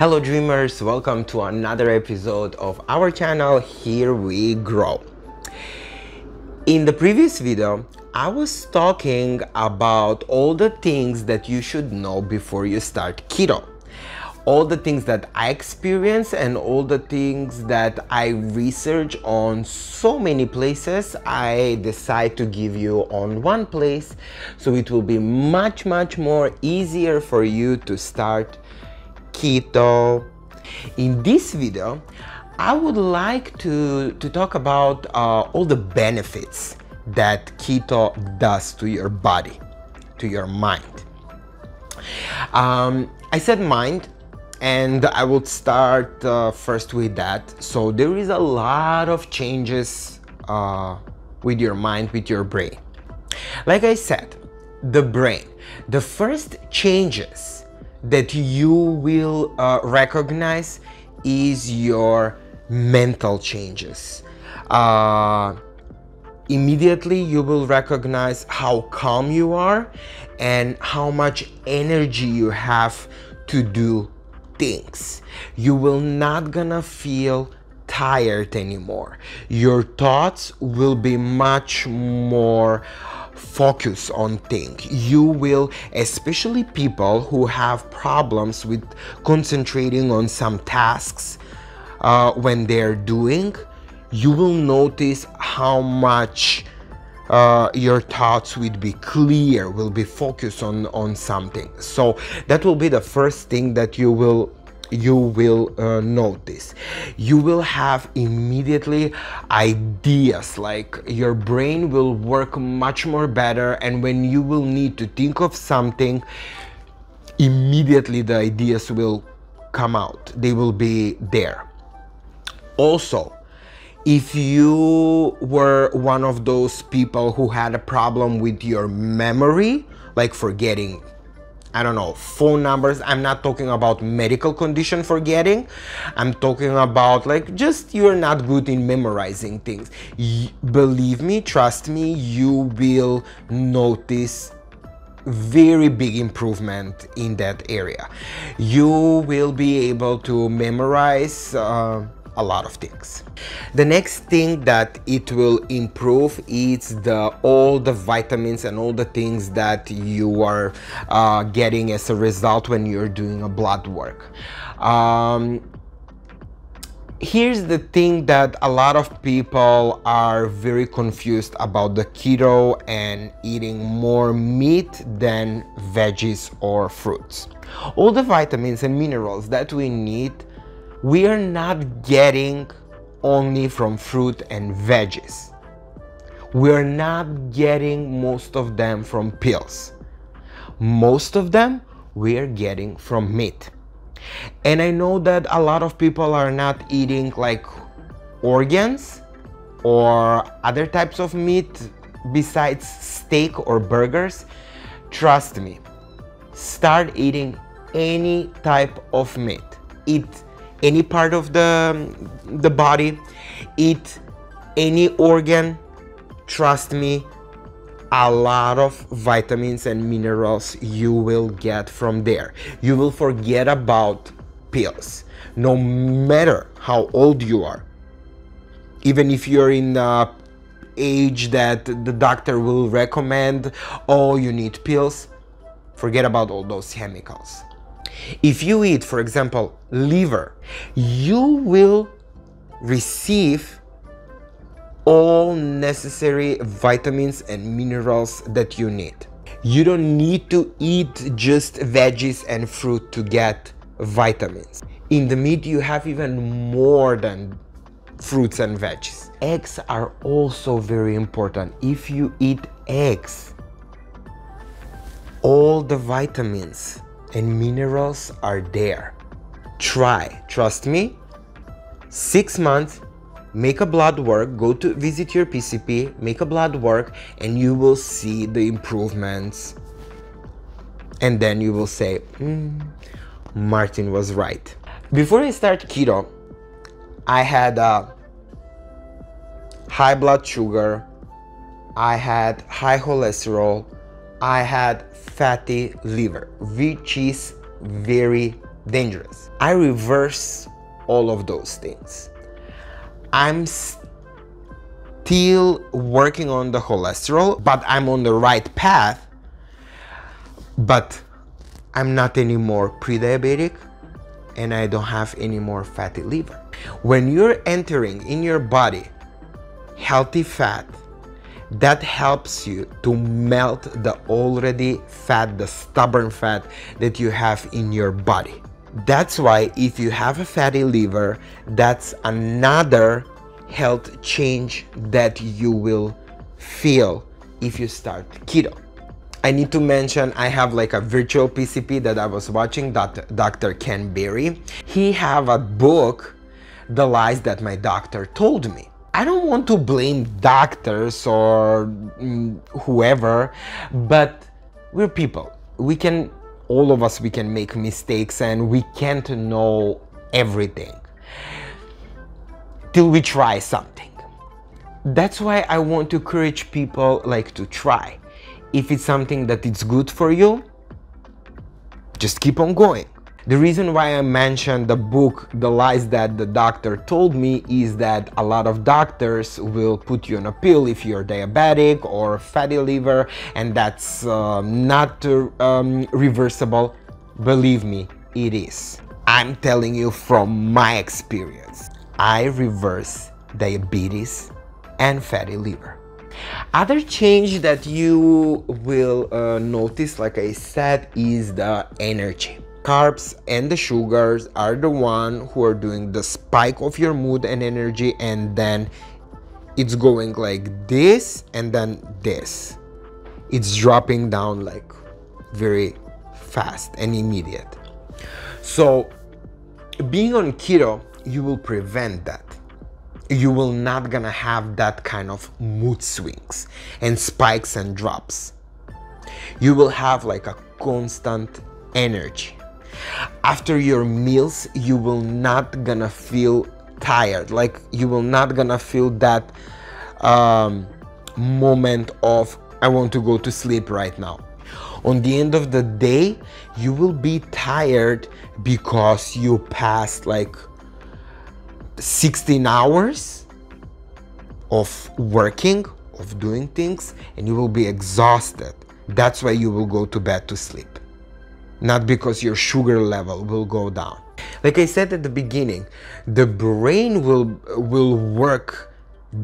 Hello dreamers, welcome to another episode of our channel Here We Grow. In the previous video, I was talking about all the things that you should know before you start keto. All the things that I experience and all the things that I research on so many places, I decide to give you on one place so it will be much much more easier for you to start keto. In this video, I would like to, to talk about uh, all the benefits that keto does to your body, to your mind. Um, I said mind, and I will start uh, first with that. So there is a lot of changes uh, with your mind, with your brain. Like I said, the brain, the first changes that you will uh, recognize is your mental changes. Uh, immediately you will recognize how calm you are and how much energy you have to do things. You will not gonna feel tired anymore. Your thoughts will be much more focus on things. You will, especially people who have problems with concentrating on some tasks uh, when they're doing, you will notice how much uh, your thoughts will be clear, will be focused on, on something. So that will be the first thing that you will you will uh, notice. You will have immediately ideas like your brain will work much more better and when you will need to think of something immediately the ideas will come out. They will be there. Also if you were one of those people who had a problem with your memory like forgetting I don't know, phone numbers. I'm not talking about medical condition forgetting. I'm talking about like just you're not good in memorizing things. Believe me, trust me, you will notice very big improvement in that area. You will be able to memorize uh, a lot of things. The next thing that it will improve is the all the vitamins and all the things that you are uh, getting as a result when you're doing a blood work. Um, here's the thing that a lot of people are very confused about the keto and eating more meat than veggies or fruits. All the vitamins and minerals that we need we are not getting only from fruit and veggies. We are not getting most of them from pills. Most of them we are getting from meat. And I know that a lot of people are not eating like organs or other types of meat besides steak or burgers. Trust me, start eating any type of meat. Eat any part of the, the body, eat any organ, trust me, a lot of vitamins and minerals you will get from there. You will forget about pills, no matter how old you are. Even if you're in the age that the doctor will recommend, oh, you need pills, forget about all those chemicals. If you eat, for example, liver, you will receive all necessary vitamins and minerals that you need. You don't need to eat just veggies and fruit to get vitamins. In the meat, you have even more than fruits and veggies. Eggs are also very important. If you eat eggs, all the vitamins and minerals are there. Try, trust me, six months, make a blood work, go to visit your PCP, make a blood work, and you will see the improvements. And then you will say, mm, Martin was right. Before I start keto, I had a high blood sugar, I had high cholesterol, I had fatty liver, which is very dangerous. I reverse all of those things. I'm still working on the cholesterol, but I'm on the right path. But I'm not anymore pre-diabetic and I don't have any more fatty liver. When you're entering in your body healthy fat, that helps you to melt the already fat, the stubborn fat that you have in your body. That's why if you have a fatty liver, that's another health change that you will feel if you start keto. I need to mention I have like a virtual PCP that I was watching, Dr. Dr. Ken Berry. He have a book, The Lies That My Doctor Told Me. I don't want to blame doctors or mm, whoever, but we're people. We can, all of us, we can make mistakes and we can't know everything till we try something. That's why I want to encourage people like to try if it's something that it's good for you, just keep on going. The reason why I mentioned the book, The Lies That the Doctor Told Me, is that a lot of doctors will put you on a pill if you're diabetic or fatty liver, and that's uh, not um, reversible. Believe me, it is. I'm telling you from my experience. I reverse diabetes and fatty liver. Other change that you will uh, notice, like I said, is the energy. Carbs and the sugars are the one who are doing the spike of your mood and energy and then it's going like this and then this. It's dropping down like very fast and immediate. So being on keto, you will prevent that you will not gonna have that kind of mood swings and spikes and drops. You will have like a constant energy. After your meals, you will not gonna feel tired. Like you will not gonna feel that um, moment of I want to go to sleep right now. On the end of the day, you will be tired because you passed like 16 hours of working, of doing things, and you will be exhausted. That's why you will go to bed to sleep. Not because your sugar level will go down. Like I said at the beginning, the brain will will work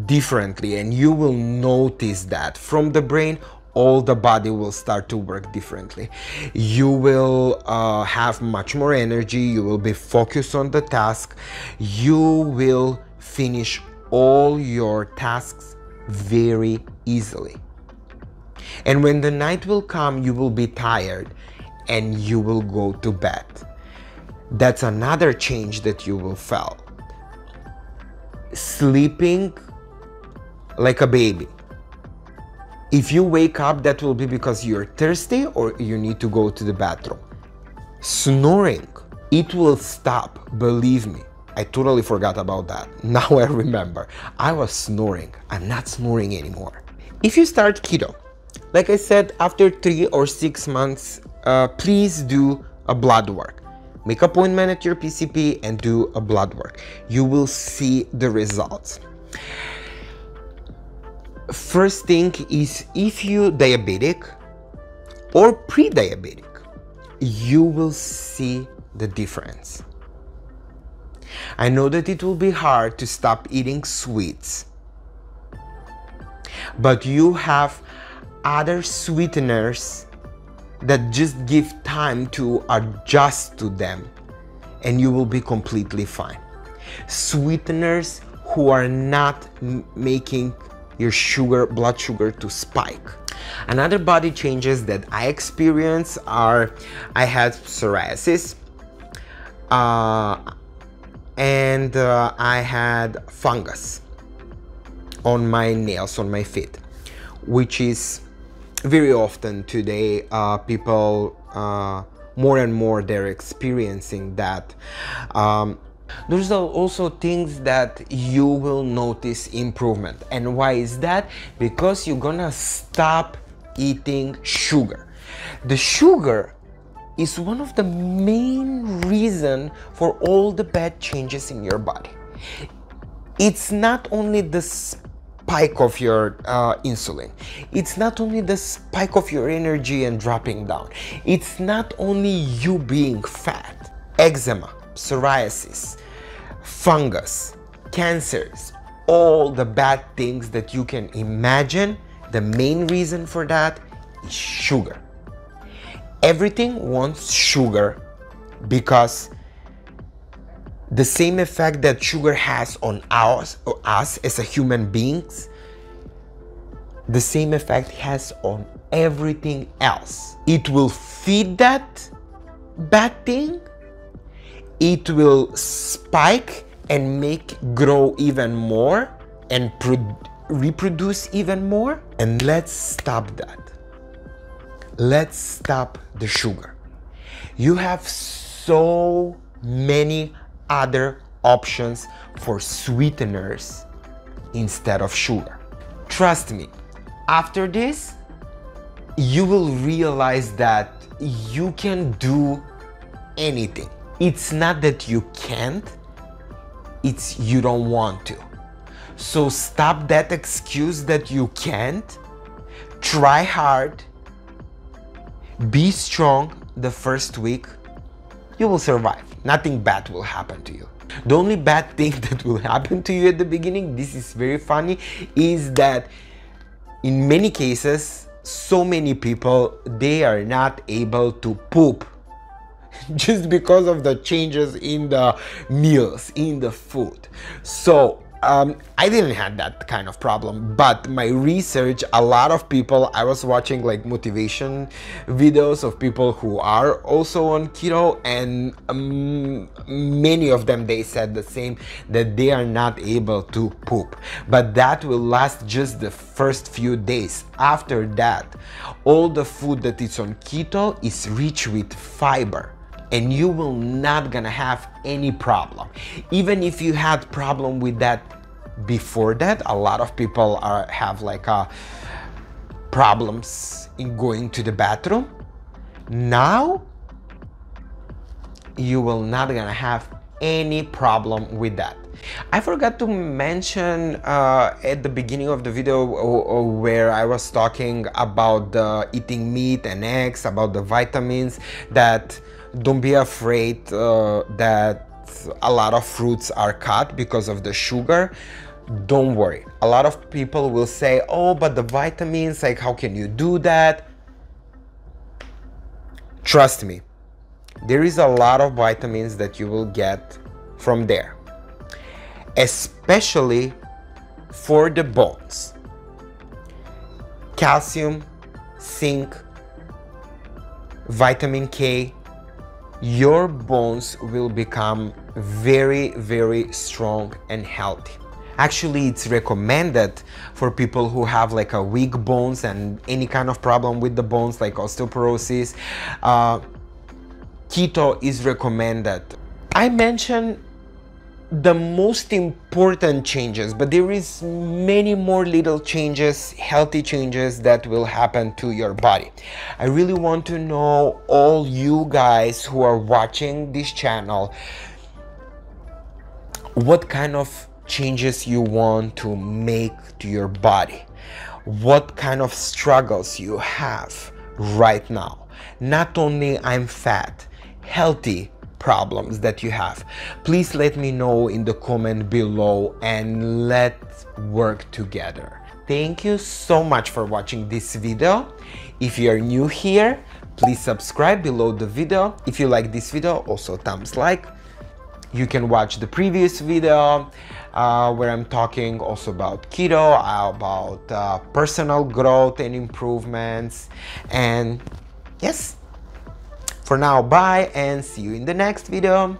differently and you will notice that from the brain all the body will start to work differently. You will uh, have much more energy, you will be focused on the task, you will finish all your tasks very easily. And when the night will come, you will be tired and you will go to bed. That's another change that you will feel. Sleeping like a baby if you wake up, that will be because you're thirsty or you need to go to the bathroom. Snoring, it will stop, believe me. I totally forgot about that. Now I remember. I was snoring. I'm not snoring anymore. If you start keto, like I said, after three or six months, uh, please do a blood work. Make appointment at your PCP and do a blood work. You will see the results first thing is if you diabetic or pre-diabetic you will see the difference i know that it will be hard to stop eating sweets but you have other sweeteners that just give time to adjust to them and you will be completely fine sweeteners who are not making your sugar, blood sugar to spike. Another body changes that I experience are I had psoriasis uh, and uh, I had fungus on my nails, on my feet, which is very often today uh, people uh, more and more they're experiencing that. Um, there's also things that you will notice improvement. And why is that? Because you're gonna stop eating sugar. The sugar is one of the main reason for all the bad changes in your body. It's not only the spike of your uh, insulin. It's not only the spike of your energy and dropping down. It's not only you being fat. Eczema, psoriasis, fungus, cancers, all the bad things that you can imagine. The main reason for that is sugar. Everything wants sugar because the same effect that sugar has on us, us as a human beings, the same effect has on everything else. It will feed that bad thing, it will spike and make grow even more and reproduce even more. And let's stop that. Let's stop the sugar. You have so many other options for sweeteners instead of sugar. Trust me, after this, you will realize that you can do anything. It's not that you can't, it's you don't want to. So stop that excuse that you can't. Try hard. Be strong the first week. You will survive nothing bad will happen to you. The only bad thing that will happen to you at the beginning, this is very funny, is that in many cases, so many people, they are not able to poop just because of the changes in the meals, in the food. So um, I didn't have that kind of problem, but my research, a lot of people, I was watching like motivation videos of people who are also on keto and um, many of them, they said the same, that they are not able to poop, but that will last just the first few days. After that, all the food that is on keto is rich with fiber and you will not gonna have any problem even if you had problem with that before that a lot of people are have like uh, problems in going to the bathroom. Now you will not gonna have any problem with that. I forgot to mention uh, at the beginning of the video where I was talking about the eating meat and eggs, about the vitamins, that don't be afraid uh, that a lot of fruits are cut because of the sugar don't worry. A lot of people will say oh but the vitamins like how can you do that? Trust me there is a lot of vitamins that you will get from there especially for the bones. Calcium zinc vitamin k your bones will become very very strong and healthy Actually, it's recommended for people who have like a weak bones and any kind of problem with the bones like osteoporosis. Uh, keto is recommended. I mentioned the most important changes but there is many more little changes healthy changes that will happen to your body i really want to know all you guys who are watching this channel what kind of changes you want to make to your body, what kind of struggles you have right now. Not only I'm fat, healthy problems that you have. Please let me know in the comment below and let's work together. Thank you so much for watching this video. If you are new here, please subscribe below the video. If you like this video, also thumbs like. You can watch the previous video uh, where I'm talking also about keto, about uh, personal growth and improvements. And yes, for now, bye and see you in the next video.